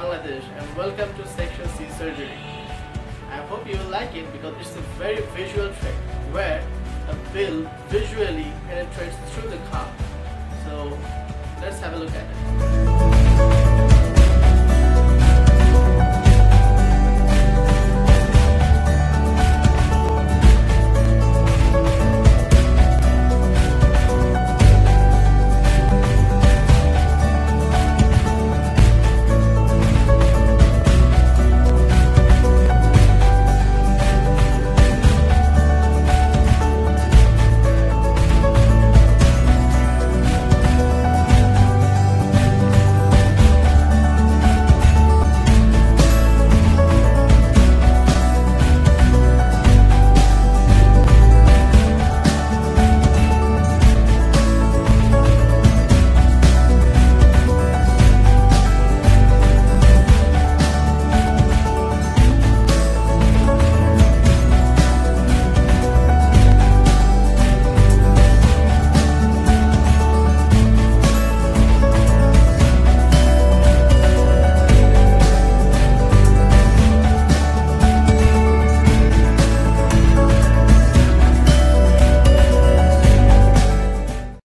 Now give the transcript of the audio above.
Bangladesh and welcome to Section C surgery. I hope you will like it because it's a very visual trick where a pill visually penetrates through the car. So let's have a look at it.